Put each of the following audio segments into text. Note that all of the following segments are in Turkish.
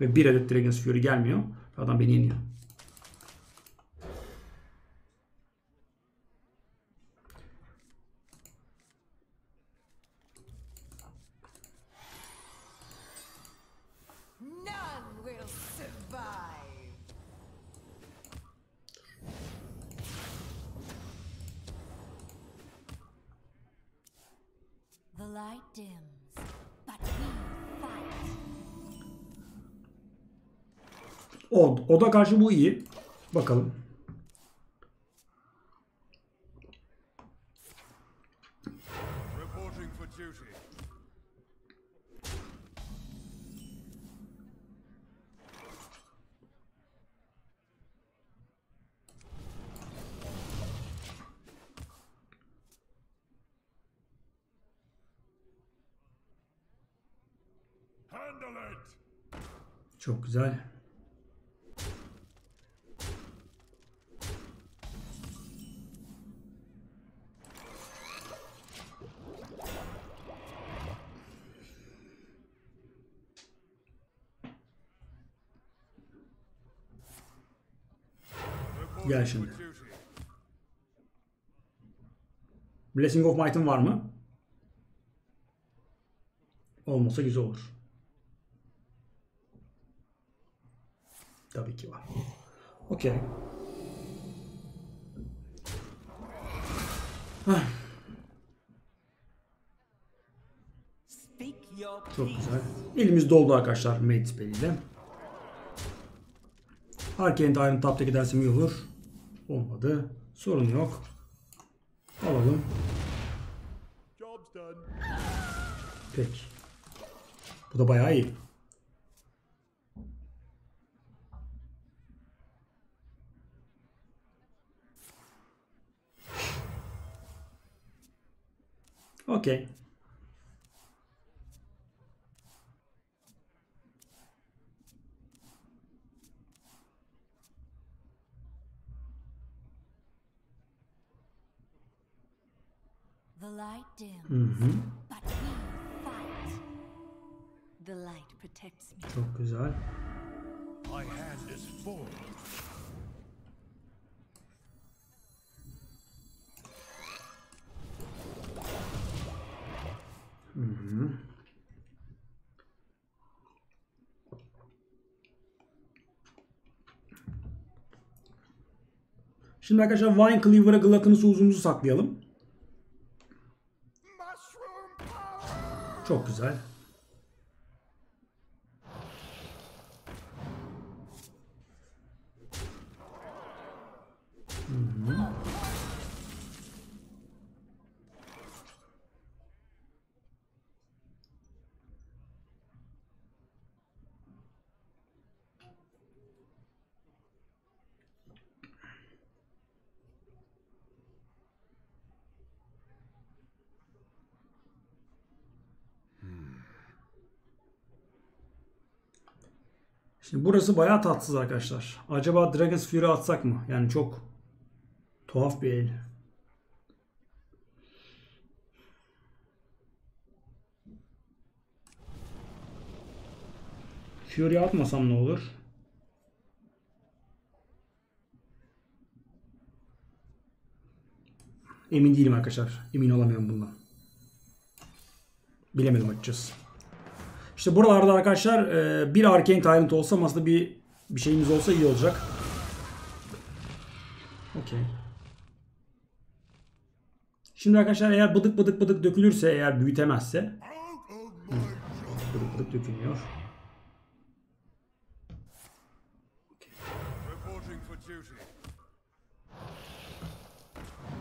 Ve bir adet Dragon's Fury gelmiyor. Adam beni yeniyor. 10. Oda karşı bu iyi. Bakalım. Çok güzel. Gel şimdi. Blessing of Might'ın var mı? Olmasa güzel olur. Tabii ki var. Okey. Çok güzel. Elimiz doldu arkadaşlar Mate ile. Arcane Tyrant tapta gidersem iyi olur. Olmadı. Sorun yok. Alalım. Peki. Bu da bayağı iyi. Okey. Protects me. Çok güzel. My hand is full. Şimdi arkadaşlar Vine Cleaver'a Gluttonous uzumuzu saklayalım. Mushroom power! Çok güzel. Şimdi burası bayağı tatsız arkadaşlar. Acaba Dragon's Fury atsak mı? Yani çok tuhaf bir el. Fury atmasam ne olur? Emin değilim arkadaşlar. Emin olamıyorum bundan. Bilemedim açıkçası. İşte buralarda arkadaşlar e, bir Arcane Tyrant olsa aslında bir bir şeyimiz olsa iyi olacak. Okey. Şimdi arkadaşlar eğer bıdık bıdık bıdık dökülürse eğer büyütemezse bıdık bıdık duty.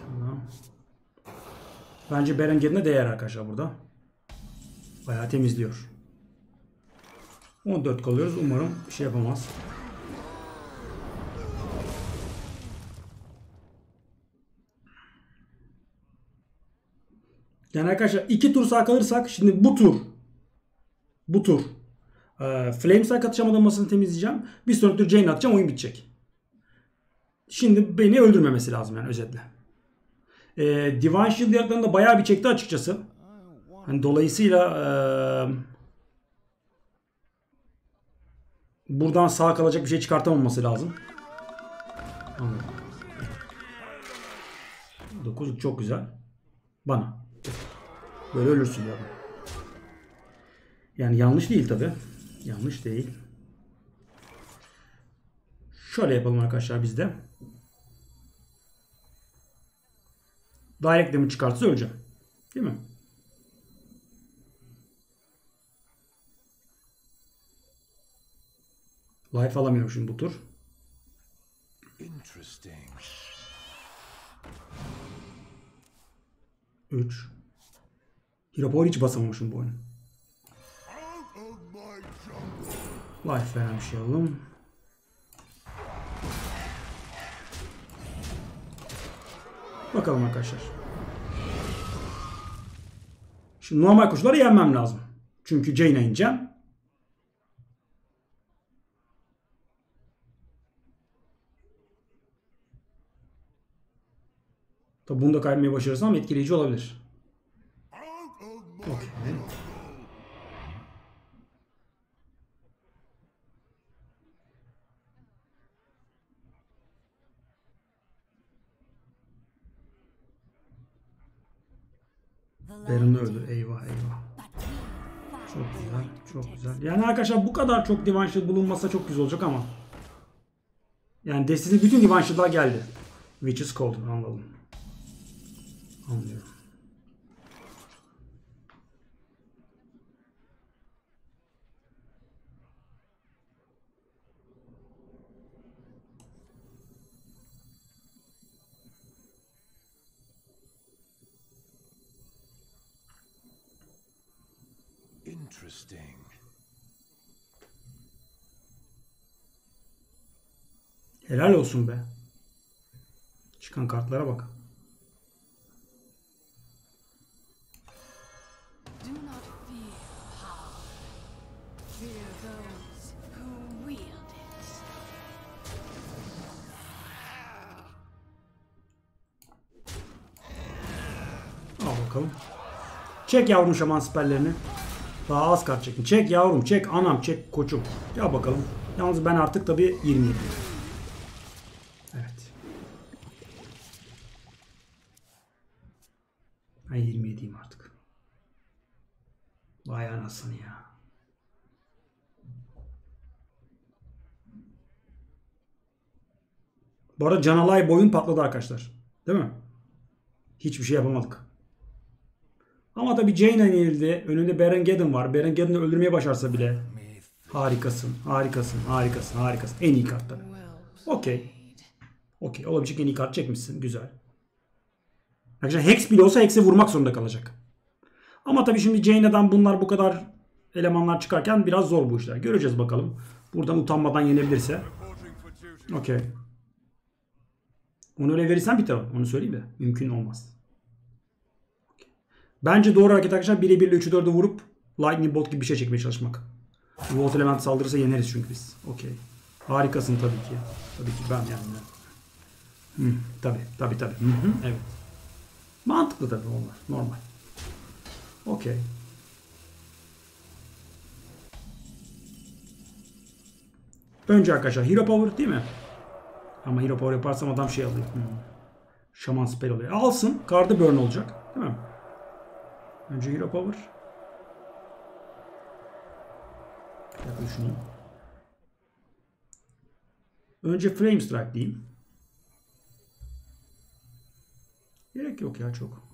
Tamam. Bence Berenger'ine değer arkadaşlar burada. Bayağı temizliyor. 14 kalıyoruz. Umarım bir şey yapamaz. Yani arkadaşlar iki tur sağ kalırsak şimdi bu tur bu tur e, Flame Strike atacağım adammasını temizleyeceğim. Bir sonraki tur Jane atacağım oyun bitecek. Şimdi beni öldürmemesi lazım yani özetle. E, Divine Shield yaklarında bayağı bir çekti açıkçası. Hani dolayısıyla e, buradan sağ kalacak bir şey çıkartamaması lazım. Anladım. 9 çok güzel. Bana. Böyle ölürsün ya. Yani yanlış değil tabi. Yanlış değil. Şöyle yapalım arkadaşlar biz de. Direct damage çıkartırsa öleceğim. Değil mi? Life alamıyorum şimdi bu tur. Interesting. 3. Hero Power hiç basamamışım bu oyunu. Life veren bir şey alalım. Bakalım arkadaşlar. Şimdi normal koşulları yenmem lazım. Çünkü Jane'e ineceğim. Tabi bunu da kaybetmeyi başarırsam etkileyici olabilir. Out of my Okey. The light Baron öldü. Eyvah eyvah. Çok güzel. Çok güzel. Yani arkadaşlar bu kadar çok Divine Shield bulunmasa çok güzel olacak ama. Yani destesinin bütün Divine Shield'lar geldi. Witch's Cauldron anladım. Anlıyorum. Interesting. Helal olsun be. Çıkan kartlara bak. Çek yavrum şaman siperlerini. Daha az kart çekin. Çek yavrum, çek anam, çek koçum. Gel bakalım. Yalnız ben artık tabii 20 Evet. Ben 27'yim artık. Vay anasını ya. Bu arada Canalay boyun patladı arkadaşlar. Değil mi? Hiçbir şey yapamadık. Ama tabii Jaina yenildi. Önünde Baron Geddon var. Baron Geddon'u öldürmeye başarsa bile harikasın, harikasın, harikasın, harikasın. En iyi kartları. Okey. Okey. Olabilecek en iyi kart çekmişsin. Güzel. Arkadaşlar Hex bile olsa Hex'e vurmak zorunda kalacak. Ama tabii şimdi Jaina'dan bunlar bu kadar elemanlar çıkarken biraz zor bu işler. Göreceğiz bakalım. Buradan utanmadan yenebilirse. Okey. Onu öyle verirsen biter o. Onu söyleyeyim de. Mümkün olmaz. Bence doğru hareket arkadaşlar birebir 3'ü 4'ü vurup Lightning Bolt gibi bir şey çekmeye çalışmak. Volt Element saldırırsa yeneriz çünkü biz. Okey. Harikasın tabii ki. Tabii ki ben yani. Hı, tabii tabii tabii. Hı hı, evet. Mantıklı tabii onlar. Normal. Okey. Önce arkadaşlar Hero Power değil mi? Ama Hero Power yaparsam adam şey alıyor. Hmm. Şaman spell alıyor. Alsın. Kardı burn olacak. Önce Hero Power. Yapın şunu. Önce Flame Strike diyeyim. Gerek yok ya çok.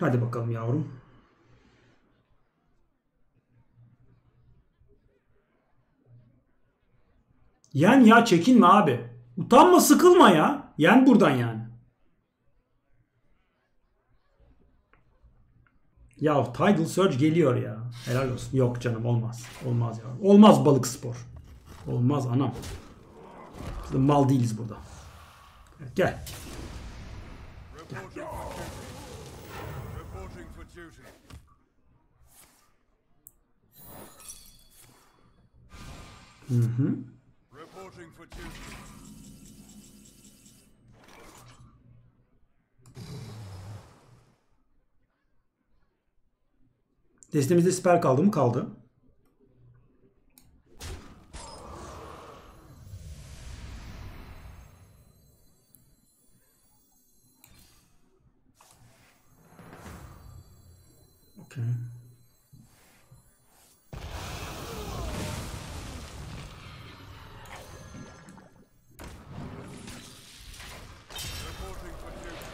Hadi bakalım yavrum. Yen ya çekinme abi. Utanma sıkılma ya. Yen buradan yani. Ya Tidal Surge geliyor ya. Helal olsun. Yok canım olmaz. Olmaz ya. Olmaz balık spor. Olmaz anam. Biz de mal değiliz burada. Gel. For duty. Reporting for two. Destemizde siper kaldı mı? Kaldı.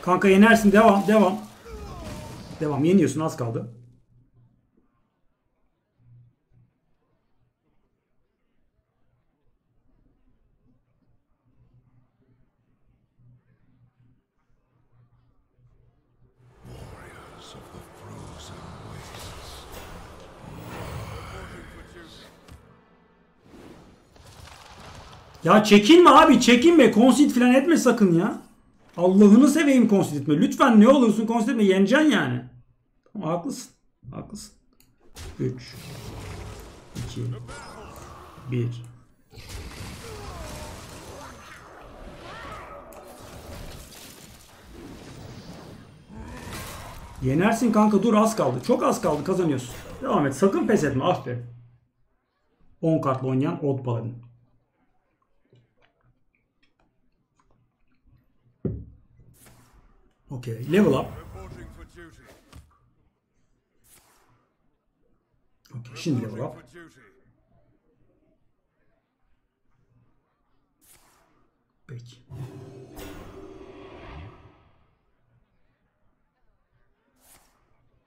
Kanka yenersin. Devam. Devam. Devam. Yeniyorsun. Az kaldı. Ya çekinme abi çekinme. Konsit falan etme sakın ya. Allah'ını seveyim konsit etme. Lütfen ne olursun konsit etme. Yeneceksin yani. Tamam haklısın. Haklısın. 3 2 1 Yenersin kanka dur az kaldı. Çok az kaldı kazanıyorsun. Devam et. Sakın pes etme. Aferin. 10 kartla oynayan Odd Paladin. Okey. Level up. Okey. Şimdi level up. Peki.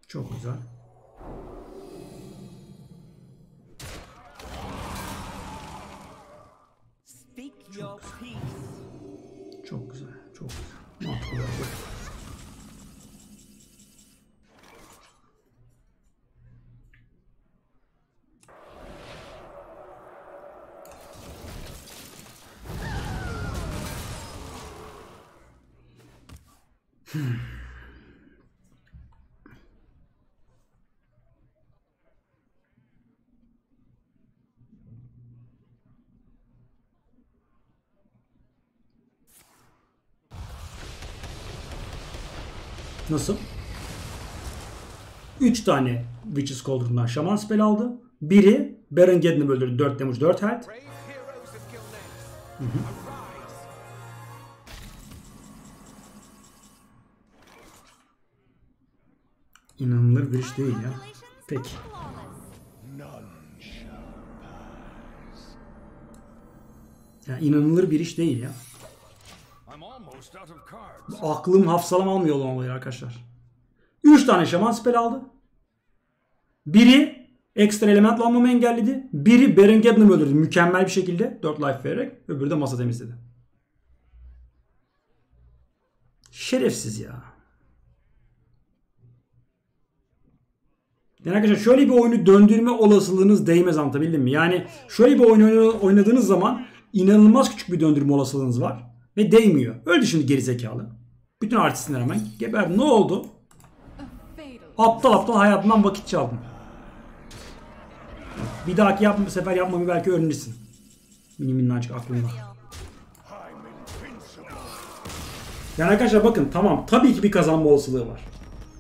Çok güzel. Nasıl? 3 tane Witch's Cauldron'dan Shaman spell aldı. Biri Baron Geddon'ı öldürdü. 4 damage 4 health. Brave heroes of Gilneas. Arise. İnanılır bir iş değil ya. Peki. Ya inanılır bir iş değil ya. Aklım hafsalam almıyor olan olayı arkadaşlar. 3 tane şaman spell aldı. Biri ekstra elementle almamı engelledi. Biri Baron Geddon'ı öldürdü mükemmel bir şekilde. 4 life vererek. Öbürü de masa temizledi. Şerefsiz ya. Yani arkadaşlar şöyle bir oyunu döndürme olasılığınız değmez anlatabildim mi? Yani şöyle bir oyun oyna- oynadığınız zaman inanılmaz küçük bir döndürme olasılığınız var. Ve değmiyor. Öldü şimdi gerizekalı. Bütün artistine rağmen geber. Ne oldu? Aptal aptal hayatından vakit çaldın. Bir dahaki yap, bu sefer yapmayı belki öğrenirsin. Mini minnacık invincible. Yani arkadaşlar bakın tamam tabii ki bir kazanma olasılığı var.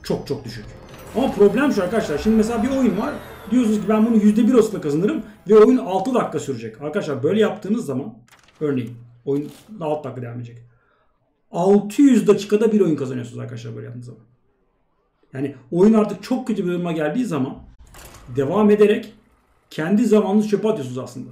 Çok çok düşük. Ama problem şu arkadaşlar. Şimdi mesela bir oyun var. Diyorsunuz ki ben bunu %1 olasılıkla kazanırım. Ve oyun 6 dakika sürecek. Arkadaşlar böyle yaptığınız zaman örneğin oyun 6 dakika devam edecek. 600 dakikada bir oyun kazanıyorsunuz arkadaşlar böyle yaptığınız zaman. Yani oyun artık çok kötü bir duruma geldiği zaman devam ederek kendi zamanınızı çöpe atıyorsunuz aslında.